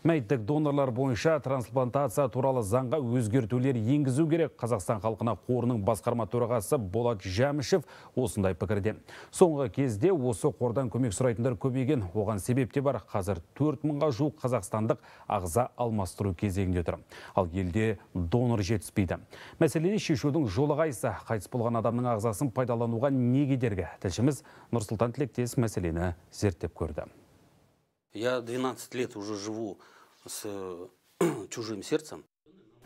Мәйттік донорлар бойынша трансплантация туралы заңға өзгертулер енгізу керек. Қазақстан халқына қорының басқарма төрағасы Болат Жәмішев осындай пікірде. Соңғы кезде осы қордан көмек сұрайтындар көбейген. Оған себеп те бар. Қазір 4 мыңға жуық қазақстандық ағза алмастыру кезегінде тұр. Ал елде донор жетіспейді. Мәселені шешудің жолы қайсы? Қайтыс болған адамның ағзасын пайдалануға не кедергі? Тілшіміз Нұрсұлтан Тілектес мәселені зерттеп көрді. Я 12 лет уже живу с чужим сердцем.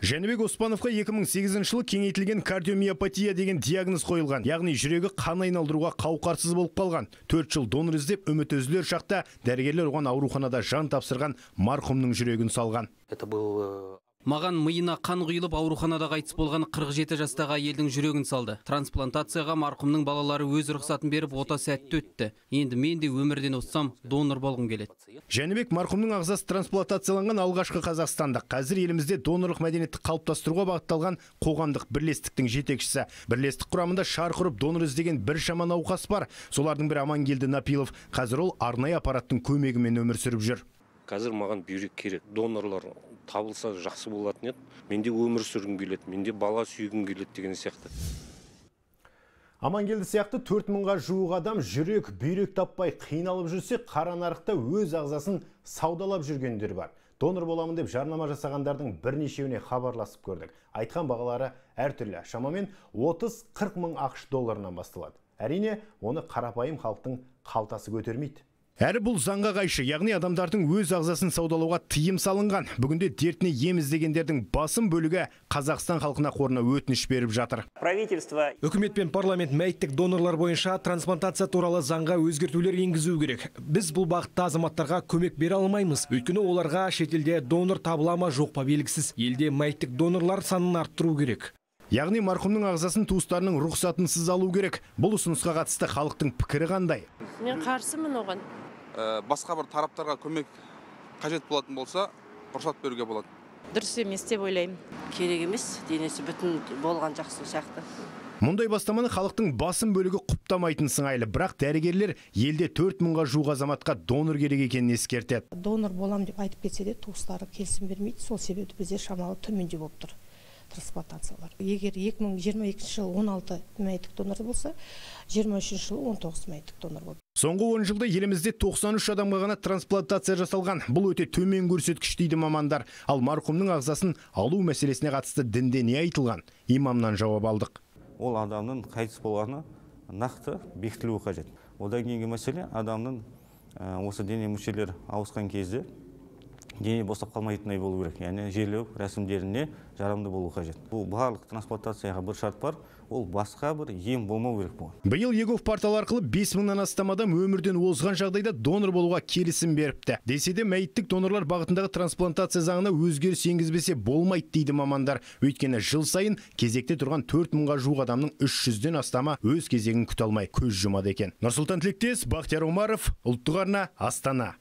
Жәнібек Оспановқа 2008 жылы кеңейтілген кардиомиопатия деген диагноз қойылған. Яғни жүрегі қан айналдыруға қауқарсыз болып қалған. 4 жыл донор іздеп үміт үзілер шақта дәрігерлер оған ауруханада жан тапсырған марқұмның жүрегін салған. Это был Маған миына қан құйылып ауруханада қайтыс болған 47 жастағы әйелдің жүрегін салды. Трансплантацияға марқұмның балалары өз рұқсатын беріп ота сәтті өтті. Енді мен де өмірден оссам донор болғым келеді. Жәнібек марқұмның ағзасы трансплантацияланған алғашқы қазақстандық. Қазір елімізде донорлық мәдениетті қалыптастыруға бағытталған қоғамдық бірлестіктің жетекшісі. Бірлестік құрамында шарқ ұрып донор іздеген бір шама науқас бар. Солардың бірі Амангелді Напилов. Қазір ол арнайы аппараттың көмегімен өмір сүріп жүр. қазір маған бүйрек керек донорлар табылса жақсы болатын еді менде өмір сүргім келеді менде бала сүйгім келеді деген сияқты Амангелді сияқты 4 мыңға жуық адам жүрек, бүйрек таппай қиналып жүрсе, қара нарықта өз ағзасын саудалап жүргендер бар. Донор боламын деп жарнама жасағандардың бірнешеуіне хабарласып көрдік. Айтқан бағалары әртүрлі. Шамамен 30-40 мың ақш долларынан басталады. Әрине, оны қарапайым халықтың қалтасы көтермейді. Әрі бұл заңға қайшы, яғни адамдардың өз ағзасын саудалауға тыйым салынған. Бүгінде дертіне ем іздегендердің басым бөлігі Қазақстан халқына қорына өтініш беріп жатыр. Правительство Үкімет пен парламент мәйттік донорлар бойынша трансплантация туралы заңға өзгертулер енгізу керек. Біз бұл бағытта азаматтарға көмек бере алмаймыз. Өйткені оларға шетелде донор табыла ма жоқ па белгісіз. Елде мәйттік донорлар санын арттыру керек. Яғни марқұмның ағзасын туыстарының рұқсатынсыз алу керек. Бұл ұсынысқа қатысты халықтың пікірі қандай? Мен қарсымын оған. Басқа бір тараптарға көмек қажет болатын болса рұқсат беруге болады Дұрыс емес деп ойлаймын. керек емес денесі бүтін болған жақсы сияқты Мұндай бастаманы халықтың басым бөлігі құптамайтын сыңайлы, бірақ дәрігерлер елде 4 мыңға жуық азаматқа донор керек екенін ескертеді. Донор болам деп айтып кетсе де туыстары келісім бермейді. Сол себепті бізде шамалы төмендеу болып тұр трансплантациялар. Егер 2022 жылы 16 мәйттік донор болса, 23 жылы 19 мәйттік донор болды. Соңғы 10 жылда елімізде 93 адамға ғана трансплантация жасалған. Бұл өте төмен көрсеткіш дейді мамандар. Ал марқұмның ағзасын алу мәселесіне қатысты дінде не айтылған? Имамнан жауап алдық. Ол адамның қайтыс болғаны нақты бекітілуі қажет. Одан кейінгі мәселе адамның осы дене мүшелері ауысқан кезде дене босап қалмайтындай болу керек. Яғни жерлеу рәсімдеріне жарамды болу қажет. Бұл барлық трансплантацияға бір шарт бар ол басқа бір ем болмау керек бұған. Биыл егов порталы арқылы 5 мыңнан астам адам өмірден озған жағдайда донор болуға келісім беріпті. Десе де мәйіттік донорлар бағытындағы трансплантация заңына өзгеріс енгізбесе болмайды дейді мамандар. Өйткені жыл сайын кезекте тұрған 4 мыңға жуық адамның 300-ден астамы өз кезегін күте алмай көз жұмады екен. Нұрсұлтан тілектес бақтияр омаров ұлттық арна астана.